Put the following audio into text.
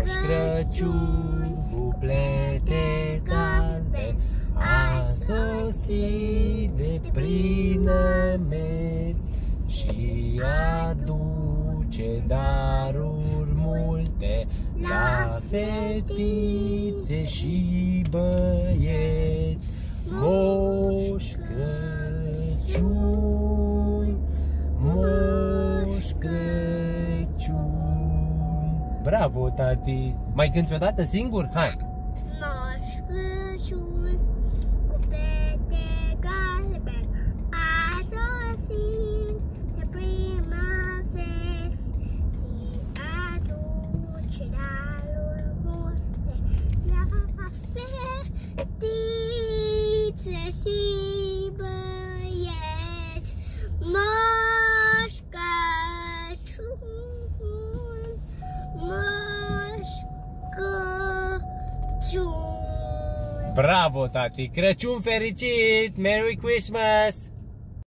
Moș Crăciun cu plete galbe A sosit de prin nămeți Și aduce daruri multe La fetițe și băieți Bravo, tati! Mai cânti o dată singur? Hai! Crăciun. Bravo, tati! Crăciun fericit! Merry Christmas!